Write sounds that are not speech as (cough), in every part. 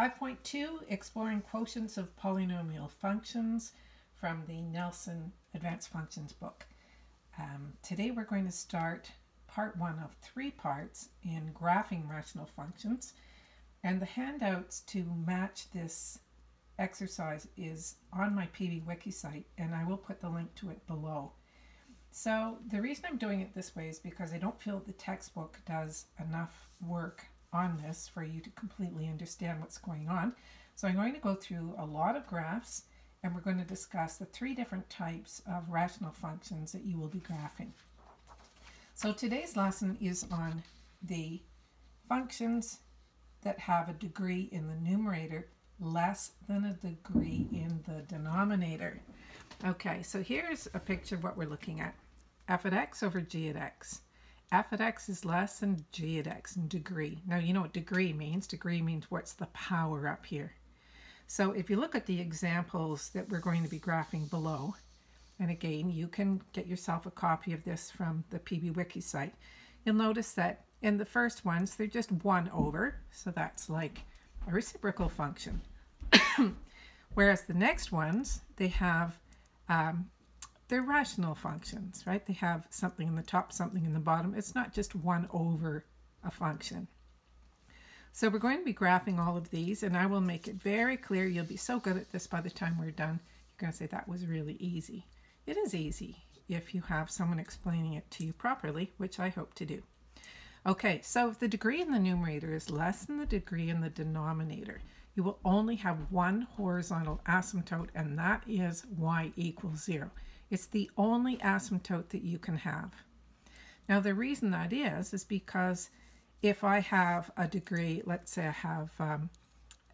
5.2, Exploring Quotients of Polynomial Functions from the Nelson Advanced Functions book. Um, today we're going to start part one of three parts in graphing rational functions. And the handouts to match this exercise is on my PB Wiki site, and I will put the link to it below. So the reason I'm doing it this way is because I don't feel the textbook does enough work on this for you to completely understand what's going on. So I'm going to go through a lot of graphs and we're going to discuss the three different types of rational functions that you will be graphing. So today's lesson is on the functions that have a degree in the numerator less than a degree in the denominator. Okay, so here's a picture of what we're looking at. f at x over g at x f at x is less than g at x in degree. Now you know what degree means. Degree means what's the power up here. So if you look at the examples that we're going to be graphing below, and again, you can get yourself a copy of this from the PB Wiki site, you'll notice that in the first ones, they're just 1 over, so that's like a reciprocal function. (coughs) Whereas the next ones, they have um, they're rational functions, right? They have something in the top, something in the bottom. It's not just one over a function. So we're going to be graphing all of these, and I will make it very clear. You'll be so good at this by the time we're done. You're going to say, that was really easy. It is easy if you have someone explaining it to you properly, which I hope to do. Okay, so if the degree in the numerator is less than the degree in the denominator, you will only have one horizontal asymptote, and that is y equals 0. It's the only asymptote that you can have. Now the reason that is, is because if I have a degree, let's say I have um,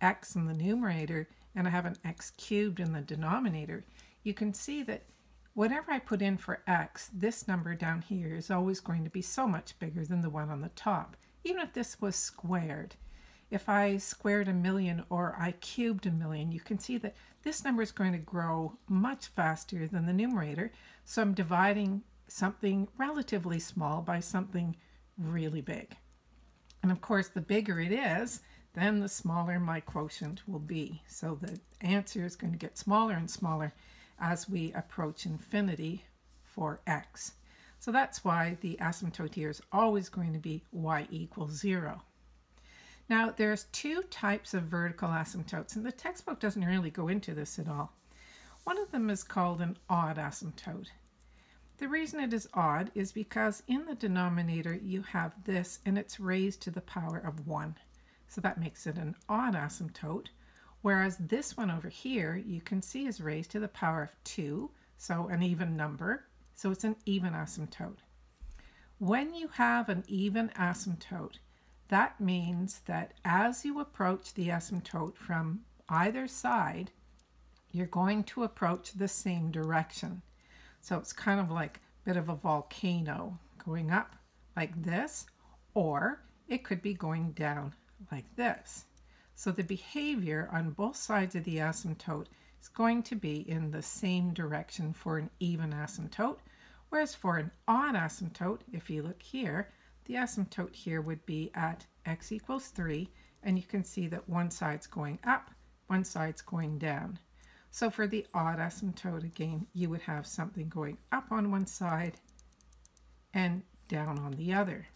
x in the numerator and I have an x cubed in the denominator, you can see that whatever I put in for x, this number down here is always going to be so much bigger than the one on the top, even if this was squared. If I squared a million or I cubed a million, you can see that this number is going to grow much faster than the numerator. So I'm dividing something relatively small by something really big. And of course, the bigger it is, then the smaller my quotient will be. So the answer is going to get smaller and smaller as we approach infinity for x. So that's why the asymptote here is always going to be y equals 0. Now, there's two types of vertical asymptotes, and the textbook doesn't really go into this at all. One of them is called an odd asymptote. The reason it is odd is because in the denominator you have this and it's raised to the power of 1. So that makes it an odd asymptote. Whereas this one over here you can see is raised to the power of 2, so an even number. So it's an even asymptote. When you have an even asymptote, that means that as you approach the asymptote from either side, you're going to approach the same direction. So it's kind of like a bit of a volcano going up like this, or it could be going down like this. So the behavior on both sides of the asymptote is going to be in the same direction for an even asymptote, whereas for an odd asymptote, if you look here, the asymptote here would be at x equals 3, and you can see that one side's going up, one side's going down. So for the odd asymptote, again, you would have something going up on one side and down on the other.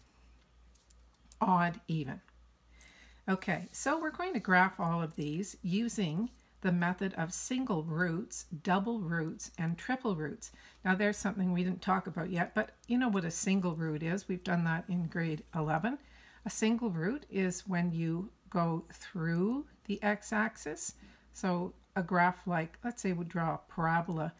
Odd, even. Okay, so we're going to graph all of these using the method of single roots, double roots, and triple roots. Now there's something we didn't talk about yet, but you know what a single root is. We've done that in grade 11. A single root is when you go through the x-axis. So a graph like, let's say we draw a parabola.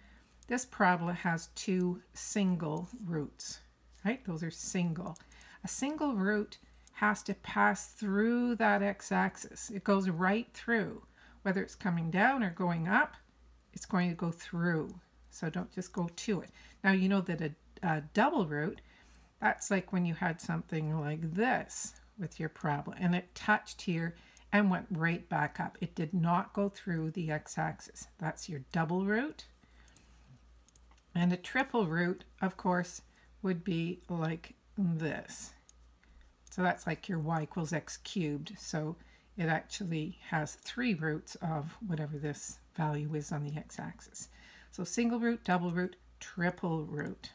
This parabola has two single roots, right? Those are single. A single root has to pass through that x-axis. It goes right through whether it's coming down or going up, it's going to go through. So don't just go to it. Now you know that a, a double root, that's like when you had something like this with your problem and it touched here and went right back up. It did not go through the x-axis. That's your double root. And a triple root, of course, would be like this. So that's like your y equals x cubed. So it actually has three roots of whatever this value is on the x-axis. So single root, double root, triple root.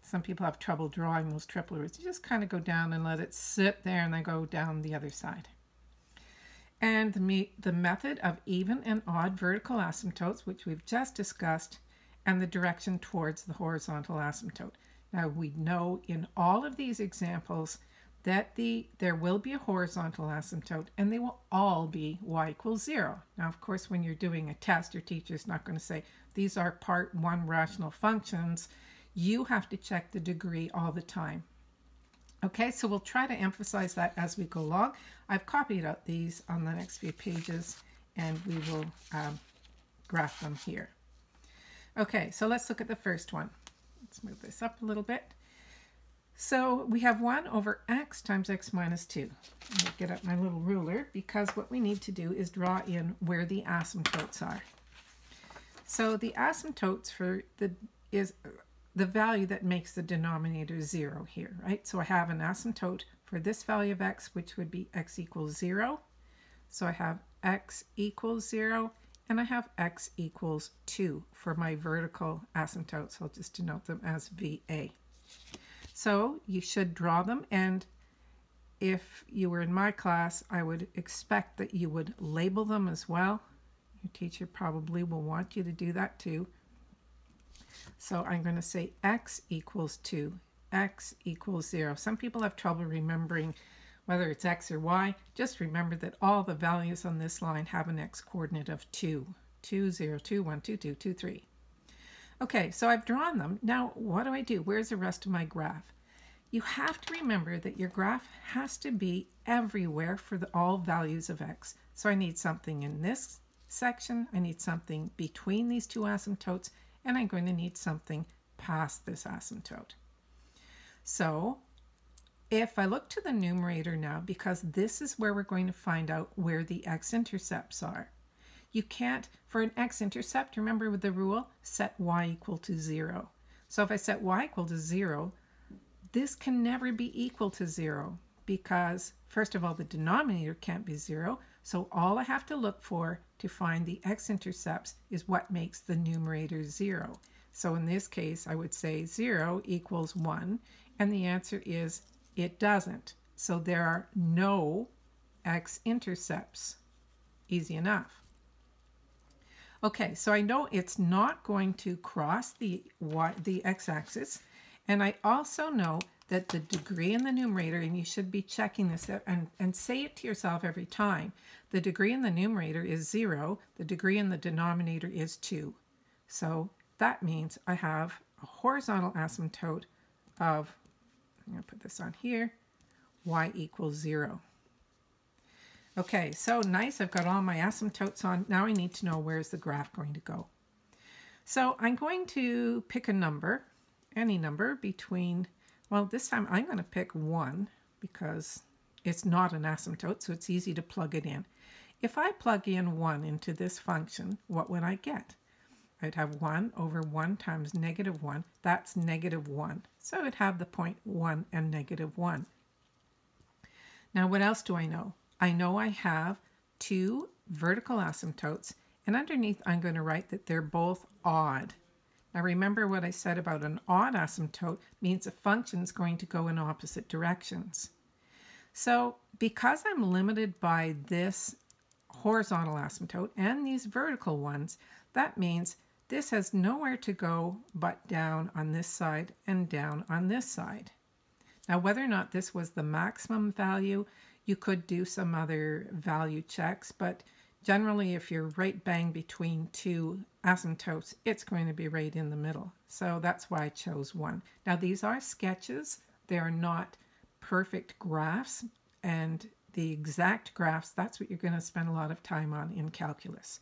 Some people have trouble drawing those triple roots. You just kind of go down and let it sit there and then go down the other side. And the, the method of even and odd vertical asymptotes, which we've just discussed, and the direction towards the horizontal asymptote. Now we know in all of these examples that the there will be a horizontal asymptote and they will all be y equals zero. Now of course when you're doing a test your teacher is not going to say these are part one rational functions. You have to check the degree all the time. Okay, so we'll try to emphasize that as we go along. I've copied out these on the next few pages and we will um, graph them here. Okay, so let's look at the first one. Let's move this up a little bit. So we have 1 over x times x minus 2. Let me get up my little ruler because what we need to do is draw in where the asymptotes are. So the asymptotes for the is the value that makes the denominator 0 here, right? So I have an asymptote for this value of x, which would be x equals 0. So I have x equals 0, and I have x equals 2 for my vertical asymptotes. I'll just denote them as VA. So you should draw them and if you were in my class, I would expect that you would label them as well. Your teacher probably will want you to do that too. So I'm going to say x equals 2, x equals 0. Some people have trouble remembering whether it's x or y. Just remember that all the values on this line have an x coordinate of 2. 2, 0, 2, 1, 2, 2, 2, 3. Okay, so I've drawn them. Now, what do I do? Where's the rest of my graph? You have to remember that your graph has to be everywhere for the, all values of x. So I need something in this section, I need something between these two asymptotes, and I'm going to need something past this asymptote. So if I look to the numerator now, because this is where we're going to find out where the x-intercepts are, you can't, for an x-intercept, remember with the rule, set y equal to 0. So if I set y equal to 0, this can never be equal to 0 because, first of all, the denominator can't be 0. So all I have to look for to find the x-intercepts is what makes the numerator 0. So in this case, I would say 0 equals 1, and the answer is it doesn't. So there are no x-intercepts. Easy enough. Okay, so I know it's not going to cross the y, the x-axis, and I also know that the degree in the numerator, and you should be checking this uh, and, and say it to yourself every time, the degree in the numerator is 0, the degree in the denominator is 2. So that means I have a horizontal asymptote of, I'm going to put this on here, y equals 0. Okay, so nice. I've got all my asymptotes on. Now I need to know where's the graph going to go. So I'm going to pick a number, any number between, well, this time I'm going to pick 1 because it's not an asymptote, so it's easy to plug it in. If I plug in 1 into this function, what would I get? I'd have 1 over 1 times negative 1. That's negative 1. So I'd have the point 1 and negative 1. Now what else do I know? I know I have two vertical asymptotes, and underneath I'm going to write that they're both odd. Now remember what I said about an odd asymptote means a function is going to go in opposite directions. So because I'm limited by this horizontal asymptote and these vertical ones, that means this has nowhere to go but down on this side and down on this side. Now whether or not this was the maximum value you could do some other value checks, but generally if you're right bang between two asymptotes, it's going to be right in the middle. So that's why I chose one. Now these are sketches. They are not perfect graphs, and the exact graphs, that's what you're going to spend a lot of time on in calculus.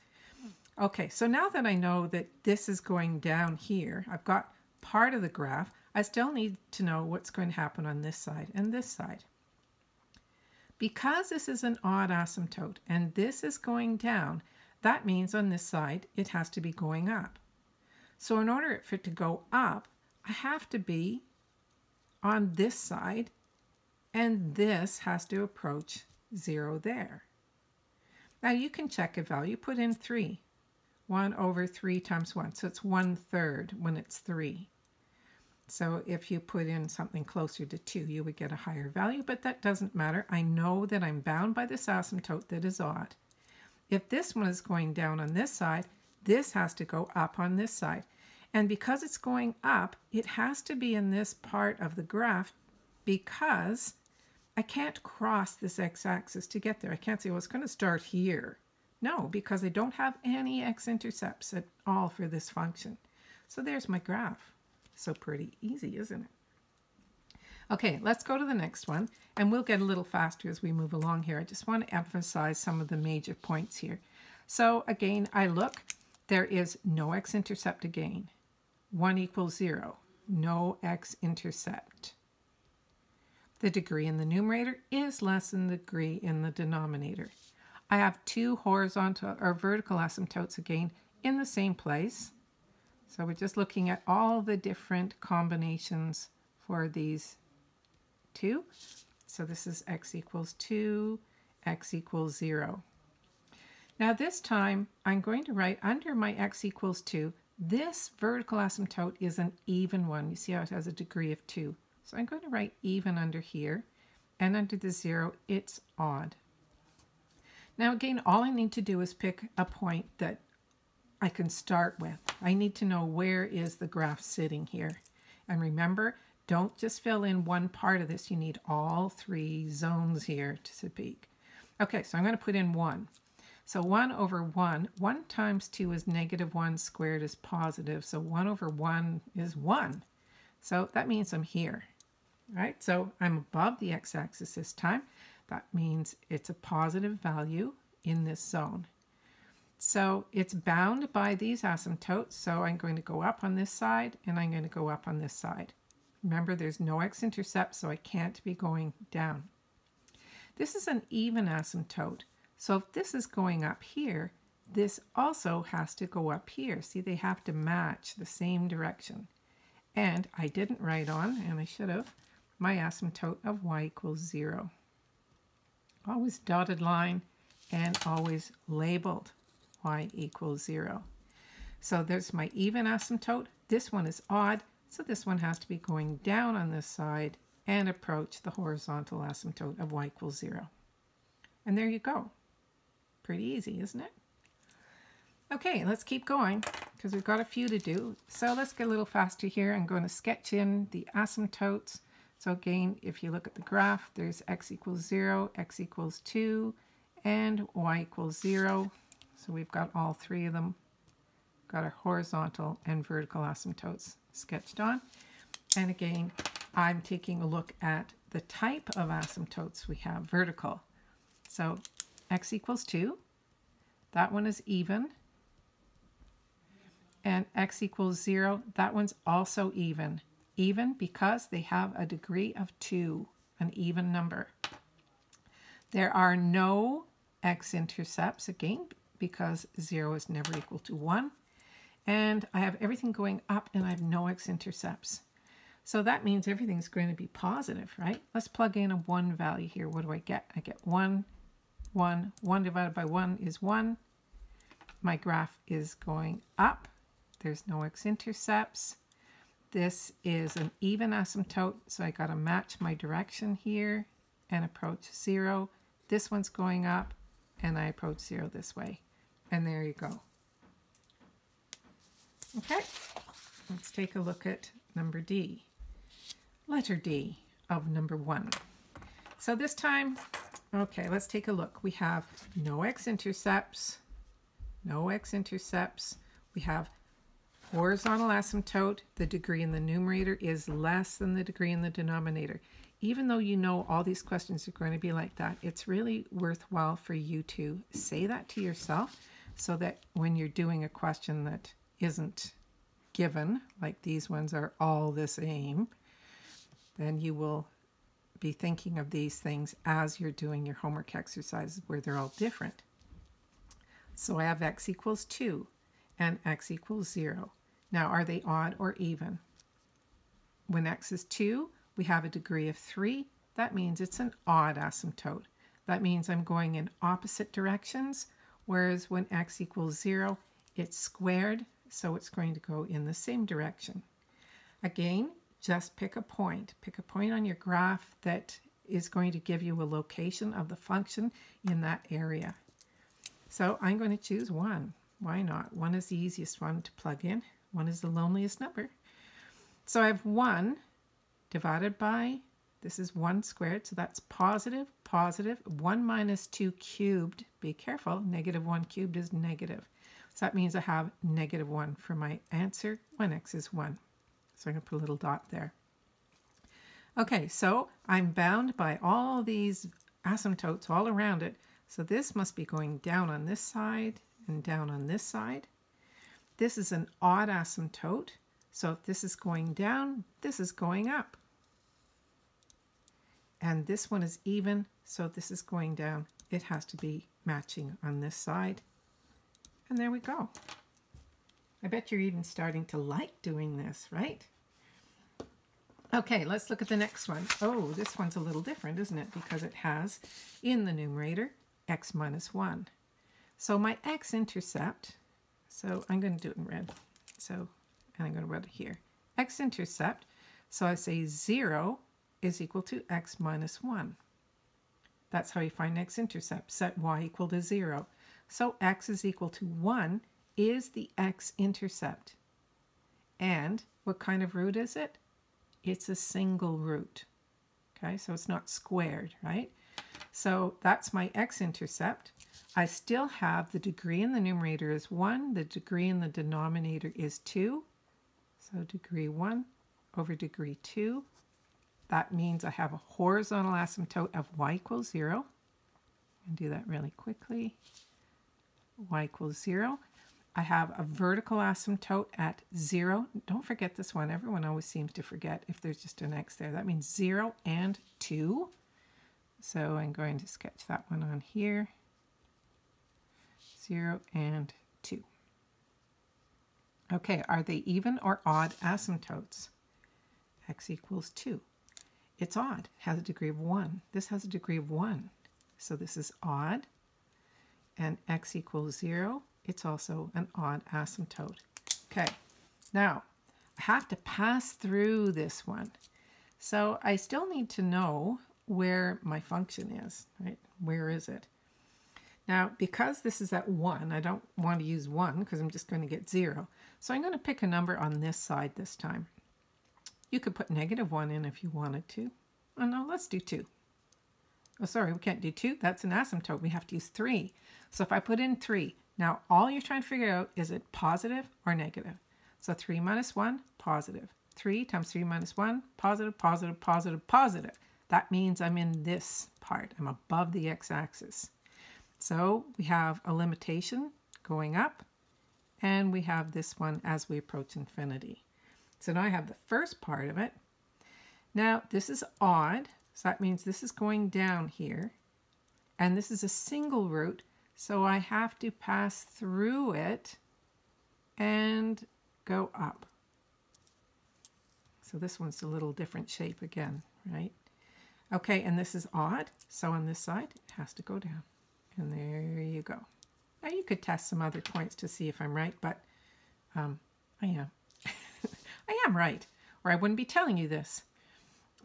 Okay, so now that I know that this is going down here, I've got part of the graph, I still need to know what's going to happen on this side and this side. Because this is an odd asymptote and this is going down, that means on this side it has to be going up. So in order for it to go up, I have to be on this side and this has to approach 0 there. Now you can check a value, put in 3. 1 over 3 times 1, so it's 1 third when it's 3. So if you put in something closer to 2, you would get a higher value, but that doesn't matter. I know that I'm bound by this asymptote that is odd. If this one is going down on this side, this has to go up on this side. And because it's going up, it has to be in this part of the graph because I can't cross this x-axis to get there. I can't say, well, it's going to start here. No, because I don't have any x-intercepts at all for this function. So there's my graph. So pretty easy, isn't it? Okay, let's go to the next one, and we'll get a little faster as we move along here. I just want to emphasize some of the major points here. So again, I look, there is no x-intercept again. 1 equals 0, no x-intercept. The degree in the numerator is less than the degree in the denominator. I have two horizontal or vertical asymptotes again in the same place. So we're just looking at all the different combinations for these two. So this is x equals 2, x equals 0. Now this time I'm going to write under my x equals 2, this vertical asymptote is an even one. You see how it has a degree of 2. So I'm going to write even under here, and under the 0 it's odd. Now again, all I need to do is pick a point that I can start with. I need to know where is the graph sitting here. And remember, don't just fill in one part of this. You need all three zones here to speak. Okay, so I'm going to put in 1. So 1 over 1, 1 times 2 is negative 1 squared is positive. So 1 over 1 is 1. So that means I'm here. Right? So I'm above the x-axis this time. That means it's a positive value in this zone. So it's bound by these asymptotes. So I'm going to go up on this side and I'm going to go up on this side. Remember, there's no x-intercept, so I can't be going down. This is an even asymptote. So if this is going up here, this also has to go up here. See, they have to match the same direction. And I didn't write on, and I should have, my asymptote of y equals 0. Always dotted line and always labeled y equals 0. So there's my even asymptote. This one is odd, so this one has to be going down on this side and approach the horizontal asymptote of y equals 0. And there you go. Pretty easy, isn't it? Okay, let's keep going because we've got a few to do. So let's get a little faster here. I'm going to sketch in the asymptotes. So again, if you look at the graph, there's x equals 0, x equals 2, and y equals 0. So we've got all three of them. Got our horizontal and vertical asymptotes sketched on. And again, I'm taking a look at the type of asymptotes we have, vertical. So x equals 2. That one is even. And x equals 0, that one's also even. Even because they have a degree of 2, an even number. There are no x-intercepts, again, because 0 is never equal to 1. And I have everything going up and I have no x-intercepts. So that means everything's going to be positive, right? Let's plug in a 1 value here. What do I get? I get 1, 1. 1 divided by 1 is 1. My graph is going up. There's no x-intercepts. This is an even asymptote, so I got to match my direction here and approach 0. This one's going up, and I approach 0 this way. And there you go. Okay, let's take a look at number D. Letter D of number 1. So this time Okay, let's take a look. We have no x-intercepts, no x-intercepts. We have horizontal asymptote. The degree in the numerator is less than the degree in the denominator. Even though you know all these questions are going to be like that, it's really worthwhile for you to say that to yourself so that when you're doing a question that isn't given, like these ones are all the same, then you will be thinking of these things as you're doing your homework exercises where they're all different. So I have x equals 2 and x equals 0. Now, are they odd or even? When x is 2, we have a degree of 3. That means it's an odd asymptote. that means I'm going in opposite directions, whereas when x equals 0, it's squared, so it's going to go in the same direction. Again, just pick a point. Pick a point on your graph that is going to give you a location of the function in that area. So I'm going to choose 1. Why not? 1 is the easiest one to plug in. 1 is the loneliest number. So I have 1 divided by, this is 1 squared, so that's positive, positive. 1 minus 2 cubed, be careful, negative 1 cubed is negative. So that means I have negative 1 for my answer when x is 1. So I'm going to put a little dot there. Okay, so I'm bound by all these asymptotes all around it. So this must be going down on this side and down on this side. This is an odd asymptote. So if this is going down, this is going up. And this one is even, so this is going down. It has to be matching on this side. And there we go. I bet you're even starting to like doing this, right? Okay, let's look at the next one. Oh, this one's a little different, isn't it? Because it has in the numerator x minus 1. So my x-intercept, so I'm going to do it in red. So and I'm going to write it here. x-intercept, so I say 0 is equal to x minus 1. That's how you find x-intercept. Set y equal to 0. So x is equal to 1 is the x-intercept. And what kind of root is it? It's a single root. Okay, so it's not squared, right? So that's my x-intercept. I still have the degree in the numerator is 1, the degree in the denominator is 2. So degree 1 over degree 2. That means I have a horizontal asymptote of y equals 0. And do that really quickly. y equals 0. I have a vertical asymptote at 0. Don't forget this one. Everyone always seems to forget if there's just an x there. That means 0 and 2. So I'm going to sketch that one on here. 0 and 2. Okay, are they even or odd asymptotes? x equals 2. It's odd, has a degree of 1. This has a degree of 1. So this is odd. And x equals 0, it's also an odd asymptote. Okay, now I have to pass through this one. So I still need to know where my function is, right? Where is it? Now, because this is at 1, I don't want to use 1 because I'm just going to get 0. So I'm going to pick a number on this side this time. You could put negative 1 in if you wanted to. Oh no, let's do 2. Oh, sorry, we can't do 2. That's an asymptote. We have to use 3. So if I put in 3, now all you're trying to figure out is it positive or negative. So 3 minus 1, positive. 3 times 3 minus 1, positive, positive, positive, positive. That means I'm in this part. I'm above the x-axis. So we have a limitation going up and we have this one as we approach infinity. So now I have the first part of it. Now this is odd, so that means this is going down here, and this is a single root, so I have to pass through it and go up. So this one's a little different shape again, right? Okay, and this is odd, so on this side it has to go down. And there you go. Now you could test some other points to see if I'm right, but um, I am. I am right, or I wouldn't be telling you this.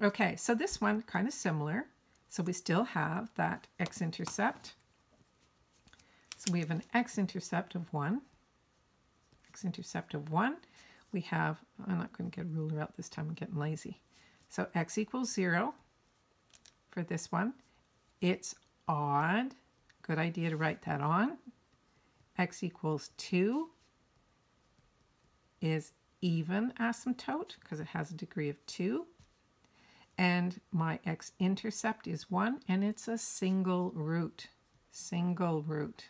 Okay, so this one kind of similar. So we still have that x-intercept. So we have an x-intercept of 1. x-intercept of 1. We have, I'm not going to get a ruler out this time, I'm getting lazy. So x equals 0 for this one. It's odd. Good idea to write that on x equals 2 is even asymptote because it has a degree of 2. And my x-intercept is 1, and it's a single root. Single root.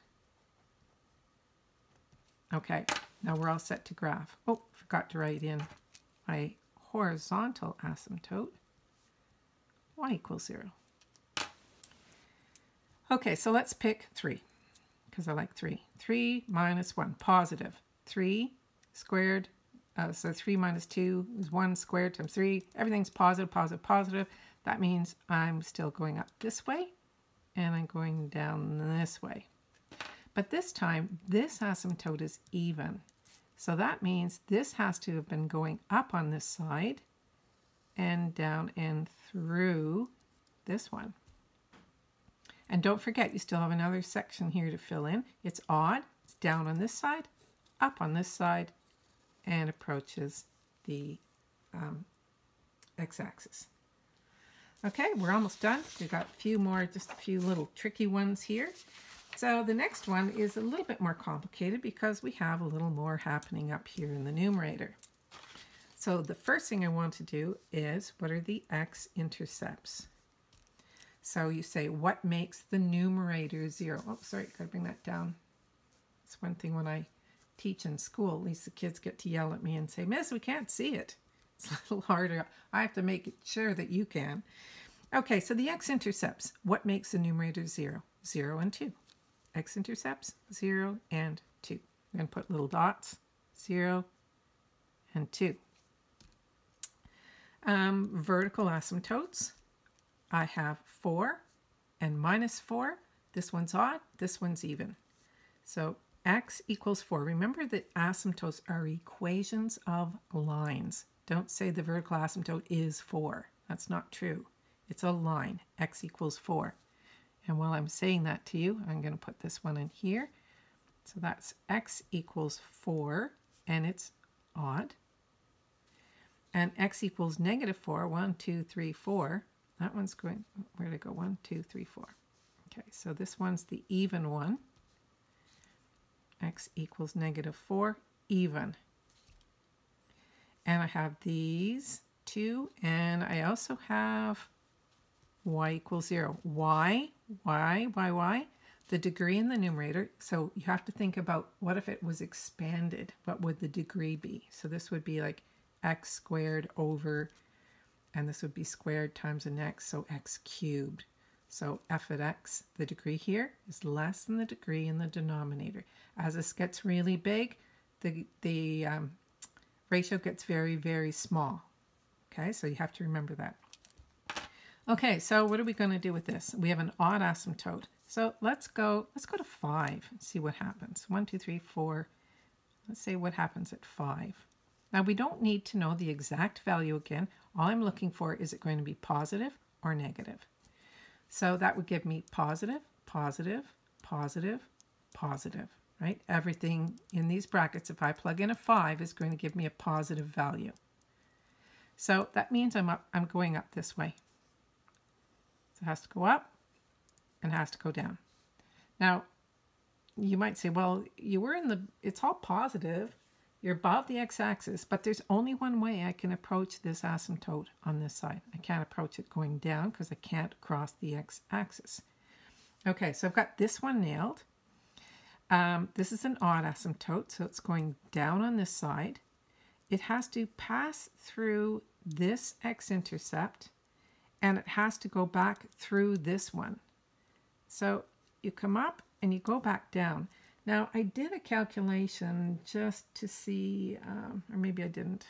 Okay, now we're all set to graph. Oh, forgot to write in my horizontal asymptote. y equals 0. Okay, so let's pick 3 because I like 3. 3 minus 1, positive. 3 squared, uh, so 3 minus 2 is 1 squared times 3. Everything's positive, positive, positive. That means I'm still going up this way. and I'm going down this way. But this time, this asymptote is even. So that means this has to have been going up on this side and down and through this one. And don't forget, you still have another section here to fill in. It's odd, it's down on this side, up on this side, and approaches the um, x-axis. Okay, we're almost done. We've got a few more, just a few little tricky ones here. So the next one is a little bit more complicated because we have a little more happening up here in the numerator. So the first thing I want to do is what are the x-intercepts? So you say what makes the numerator zero? Oh, sorry, gotta bring that down. It's one thing when I teach in school, at least the kids get to yell at me and say, Miss, we can't see it. (laughs) It's a little harder. I have to make sure that you can. Okay, so the x-intercepts. What makes the numerator zero? Zero and two. X-intercepts, zero and two. I'm going to put little dots, zero and two. Um, vertical asymptotes, I have 4 and minus 4. This one's odd, this one's even. So x equals 4. Remember that asymptotes are equations of lines. Don't say the vertical asymptote is 4. That's not true. It's a line. x equals 4. And while I'm saying that to you, I'm going to put this one in here. So that's x equals 4, and it's odd and x equals negative 4, 1, 2, 3, 4. That one's going, where did it go? 1, 2, 3, 4. Okay, so this one's the even one. X equals negative 4, even. And I have these two, and I also have y equals 0. y, y, y, y, the degree in the numerator. So you have to think about what if it was expanded? What would the degree be? So this would be like x squared over, and this would be squared times an x, so x cubed. So f at x, the degree here, is less than the degree in the denominator. As this gets really big, the, the um, ratio gets very, very small. Okay, so you have to remember that. Okay, so what are we going to do with this? We have an odd asymptote. So let's go, let's go to 5 and see what happens. One, two, three, four. Let's say what happens at 5. Now we don't need to know the exact value again. All I'm looking for is it going to be positive or negative. So that would give me positive, positive, positive, positive, right? Everything in these brackets, if I plug in a 5, is going to give me a positive value. So that means I'm, up, I'm going up this way. So it has to go up and has to go down. Now, you might say, well, you were in the, it's all positive. You're above the x-axis, but there's only one way I can approach this asymptote on this side. I can't approach it going down because I can't cross the x-axis. Okay, so I've got this one nailed. Um, this is an odd asymptote, so it's going down on this side. It has to pass through this x-intercept, and it has to go back through this one. So you come up and you go back down. Now, I did a calculation just to see, um, or maybe I didn't.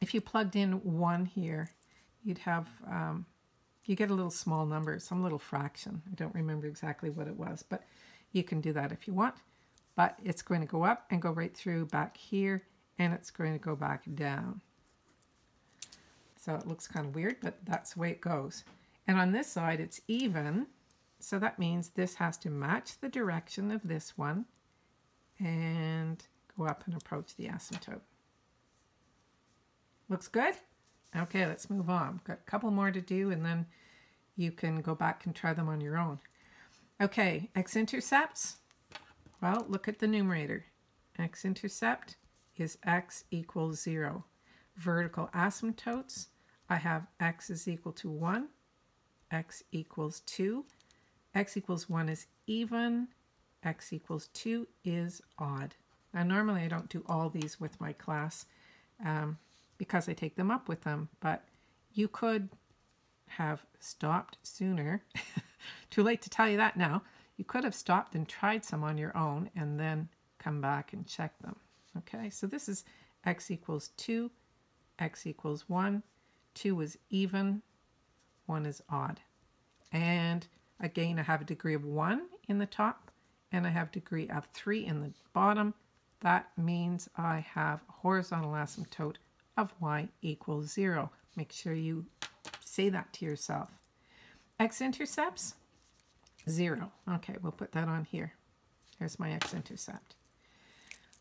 If you plugged in 1 here, you'd have, um, you get a little small number, some little fraction. I don't remember exactly what it was, but you can do that if you want. But it's going to go up and go right through back here, and it's going to go back down. So it looks kind of weird, but that's the way it goes. And on this side, it's even, so that means this has to match the direction of this one and go up and approach the asymptote. Looks good? Okay, let's move on. Got a couple more to do and then you can go back and try them on your own. Okay, x-intercepts. Well, look at the numerator. x-intercept is x equals 0. Vertical asymptotes, I have x is equal to 1, x equals 2, x equals 1 is even, x equals 2 is odd. Now normally I don't do all these with my class um, because I take them up with them, but you could have stopped sooner. (laughs) Too late to tell you that now. You could have stopped and tried some on your own and then come back and check them. Okay, so this is x equals 2, x equals 1, 2 is even, 1 is odd. And Again, I have a degree of 1 in the top and I have degree of 3 in the bottom. That means I have a horizontal asymptote of y equals 0. Make sure you say that to yourself. X-intercepts, 0. Okay, we'll put that on here. There's my x-intercept.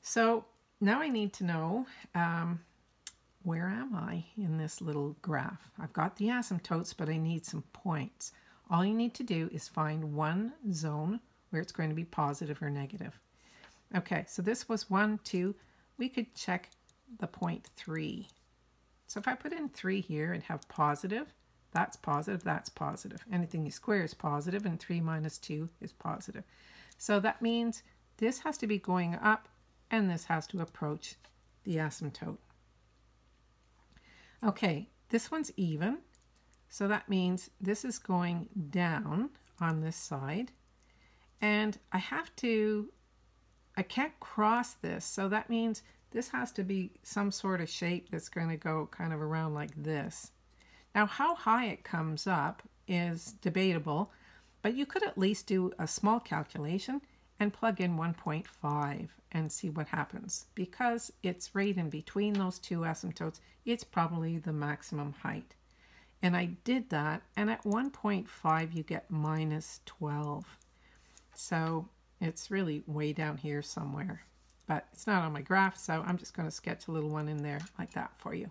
So now I need to know um, where am I in this little graph? I've got the asymptotes, but I need some points. All you need to do is find one zone where it's going to be positive or negative. Okay, so this was 1, 2. We could check the point 3. So if I put in 3 here and have positive, that's positive, that's positive. Anything you square is positive, and 3 minus 2 is positive. So that means this has to be going up, and this has to approach the asymptote. Okay, this one's even. So that means this is going down on this side. And I have to, I can't cross this. So that means this has to be some sort of shape that's going to go kind of around like this. Now, how high it comes up is debatable, but you could at least do a small calculation and plug in 1.5 and see what happens. Because it's right in between those two asymptotes, it's probably the maximum height. And I did that, and at 1.5 you get minus 12. So it's really way down here somewhere. But it's not on my graph, so I'm just going to sketch a little one in there like that for you.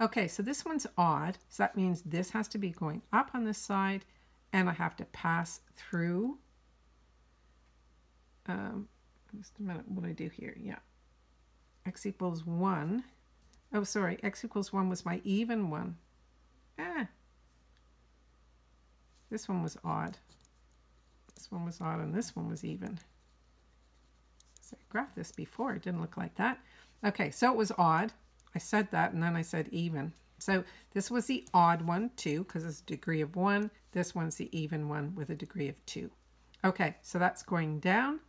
Okay, so this one's odd. So that means this has to be going up on this side, and I have to pass through um, just a minute, what do I do here? Yeah. x equals 1. Oh, sorry, x equals 1 was my even one. Ah. This one was odd. This one was odd and this one was even. So I graphed this before. It didn't look like that. Okay, so it was odd. I said that and then I said even. So this was the odd one too because it's a degree of 1. This one's the even one with a degree of 2. Okay, so that's going down.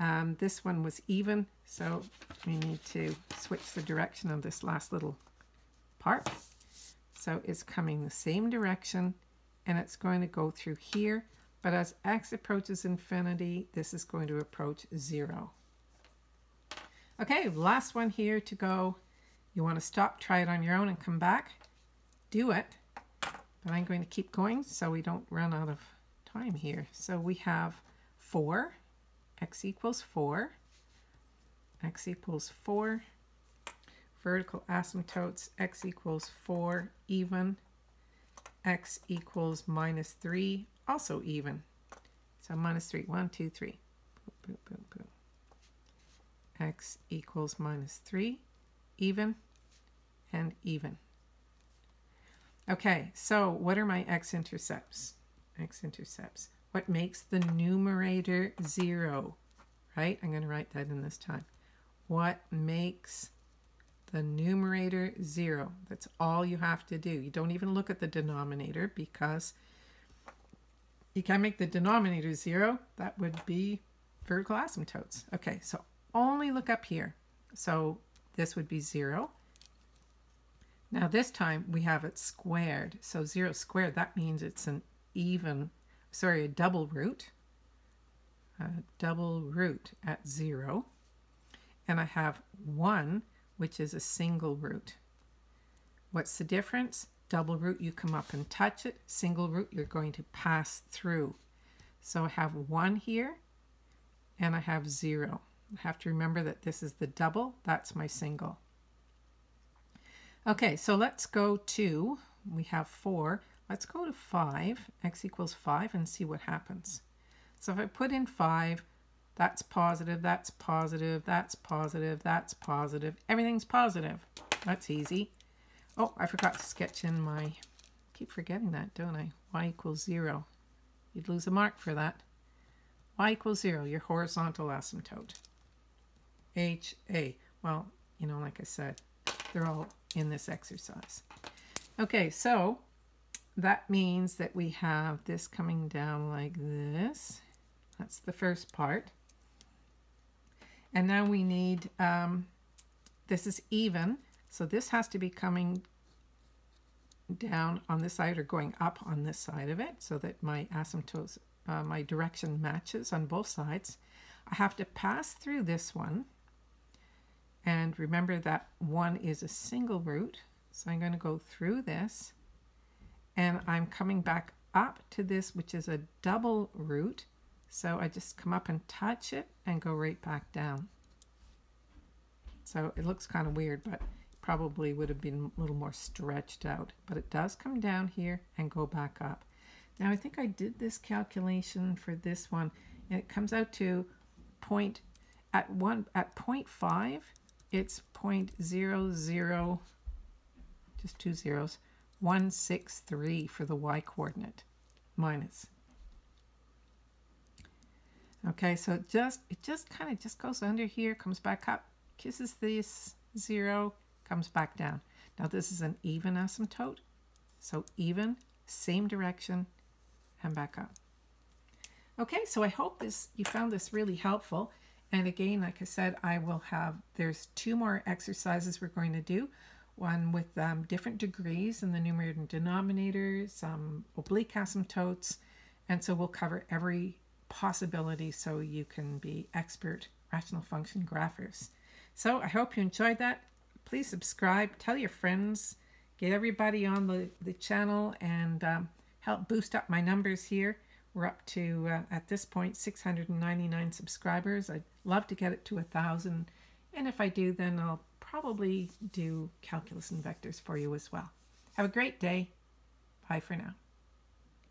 Um, this one was even, so we need to switch the direction of this last little part. So it's coming the same direction and it's going to go through here. But as x approaches infinity, this is going to approach zero. Okay, last one here to go. You want to stop, try it on your own and come back. Do it. But I'm going to keep going so we don't run out of time here. So we have 4 x equals 4, x equals 4, vertical asymptotes, x equals 4, even, x equals minus 3, also even. So minus 3, 1, 2, 3. Boom, boom, boom, x equals minus 3, even, and even. Okay, so what are my x-intercepts? X-intercepts what makes the numerator 0, right? I'm going to write that in this time. What makes the numerator 0? That's all you have to do. You don't even look at the denominator because you can't make the denominator 0. That would be vertical asymptotes. Okay, so only look up here. So this would be 0. Now this time we have it squared. So 0 squared, that means it's an even sorry, a double root, a double root at zero, and I have one, which is a single root. What's the difference? Double root, you come up and touch it. Single root, you're going to pass through. So I have one here, and I have zero. I have to remember that this is the double, that's my single. Okay, so let's go to, we have four. Let's go to 5, x equals 5, and see what happens. So if I put in 5, that's positive, that's positive, that's positive, that's positive. Everything's positive. That's easy. Oh, I forgot to sketch in my... keep forgetting that, don't I? y equals 0. You'd lose a mark for that. y equals 0, your horizontal asymptote. HA. Well, you know, like I said, they're all in this exercise. Okay, so that means that we have this coming down like this. That's the first part. And now we need, um, this is even, so this has to be coming down on this side or going up on this side of it so that my asymptotes, uh, my direction matches on both sides. I have to pass through this one. And remember that one is a single root. So I'm going to go through this and I'm coming back up to this, which is a double root. So I just come up and touch it and go right back down. So it looks kind of weird, but probably would have been a little more stretched out. But it does come down here and go back up. Now I think I did this calculation for this one and it comes out to point at one at point five it's point zero zero just two zeros 163 for the y coordinate minus okay so it just it just kind of just goes under here comes back up kisses this zero comes back down. Now this is an even asymptote so even same direction and back up. Okay so i hope this you found this really helpful and again like i said i will have there's two more exercises we're going to do one with um, different degrees in the numerator and denominator, some oblique asymptotes, and so we'll cover every possibility so you can be expert rational function graphers. So I hope you enjoyed that. Please subscribe, tell your friends, get everybody on the, the channel and um, help boost up my numbers here. We're up to, uh, at this point, 699 subscribers. I'd love to get it to a thousand. And if I do, then I'll probably do calculus and vectors for you as well. Have a great day. Bye for now.